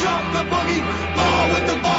drop the boogie, ball with the ball.